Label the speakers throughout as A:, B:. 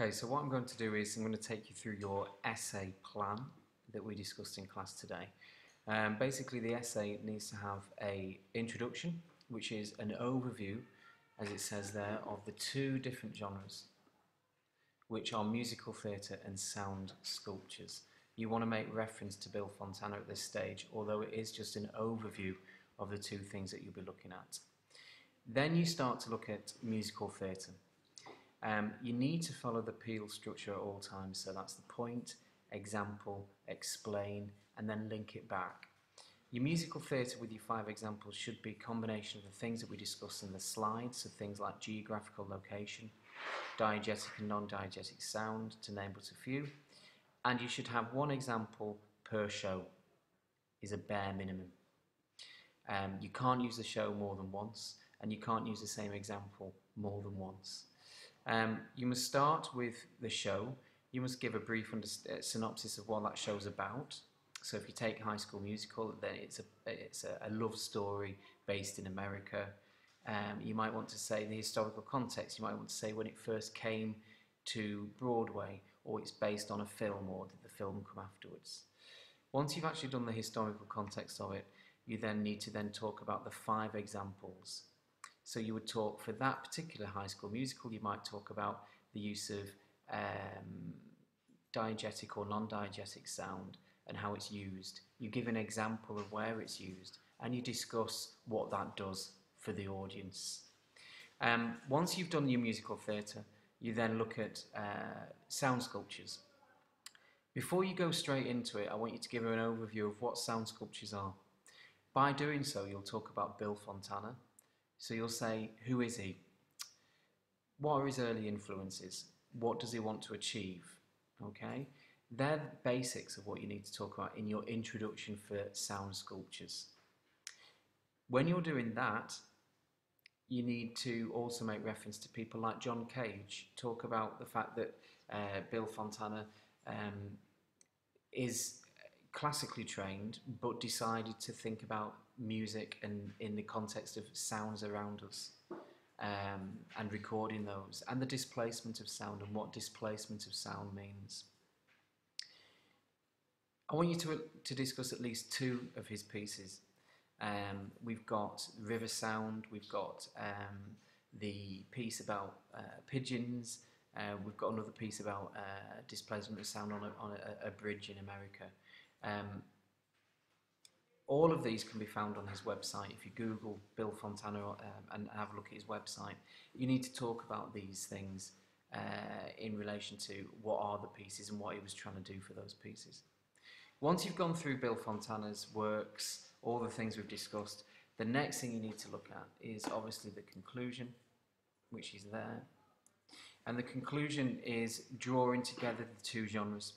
A: Okay, so what I'm going to do is I'm going to take you through your essay plan that we discussed in class today. Um, basically, the essay needs to have a introduction, which is an overview, as it says there, of the two different genres, which are musical theatre and sound sculptures. You want to make reference to Bill Fontana at this stage, although it is just an overview of the two things that you'll be looking at. Then you start to look at musical theatre. Um, you need to follow the Peel structure at all times, so that's the point, example, explain, and then link it back. Your musical theatre with your five examples should be a combination of the things that we discussed in the slides, so things like geographical location, diegetic and non-diegetic sound, to name but a few, and you should have one example per show, is a bare minimum. Um, you can't use the show more than once, and you can't use the same example more than once. Um, you must start with the show. You must give a brief uh, synopsis of what that show's about. So if you take High School Musical, then it's a it's a, a love story based in America. Um, you might want to say the historical context. You might want to say when it first came to Broadway, or it's based on a film, or did the film come afterwards. Once you've actually done the historical context of it, you then need to then talk about the five examples so you would talk for that particular high school musical, you might talk about the use of um, diegetic or non-diegetic sound and how it's used. You give an example of where it's used and you discuss what that does for the audience. Um, once you've done your musical theatre, you then look at uh, sound sculptures. Before you go straight into it, I want you to give an overview of what sound sculptures are. By doing so, you'll talk about Bill Fontana, so you'll say, who is he? What are his early influences? What does he want to achieve? Okay, they're the basics of what you need to talk about in your introduction for sound sculptures. When you're doing that, you need to also make reference to people like John Cage. Talk about the fact that uh, Bill Fontana um, is classically trained but decided to think about music and in the context of sounds around us um, and recording those and the displacement of sound and what displacement of sound means. I want you to, to discuss at least two of his pieces. Um, we've got River Sound, we've got um, the piece about uh, pigeons, uh, we've got another piece about uh, displacement of sound on a, on a, a bridge in America. Um, all of these can be found on his website. If you Google Bill Fontana um, and have a look at his website, you need to talk about these things uh, in relation to what are the pieces and what he was trying to do for those pieces. Once you've gone through Bill Fontana's works, all the things we've discussed, the next thing you need to look at is obviously the conclusion, which is there. And the conclusion is drawing together the two genres.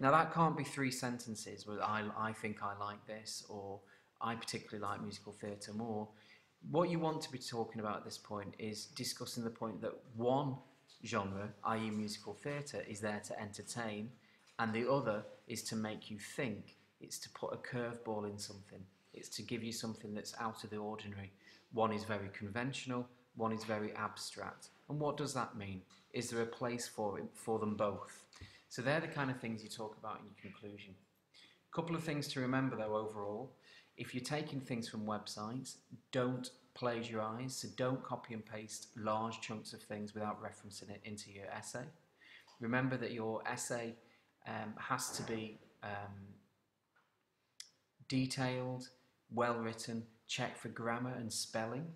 A: Now that can't be three sentences where I, I think I like this or I particularly like musical theatre more. What you want to be talking about at this point is discussing the point that one genre, i.e. musical theatre, is there to entertain and the other is to make you think. It's to put a curveball in something. It's to give you something that's out of the ordinary. One is very conventional, one is very abstract. And what does that mean? Is there a place for it, for them both? So they're the kind of things you talk about in your conclusion. A couple of things to remember though overall. If you're taking things from websites, don't plagiarize, so don't copy and paste large chunks of things without referencing it into your essay. Remember that your essay um, has to be um, detailed, well written, check for grammar and spelling,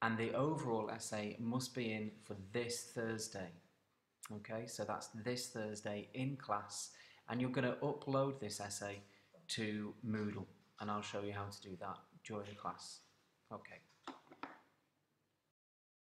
A: and the overall essay must be in for this Thursday. Okay, so that's this Thursday in class, and you're going to upload this essay to Moodle, and I'll show you how to do that during class. Okay.